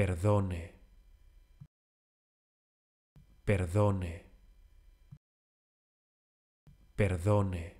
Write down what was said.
perdone, perdone, perdone.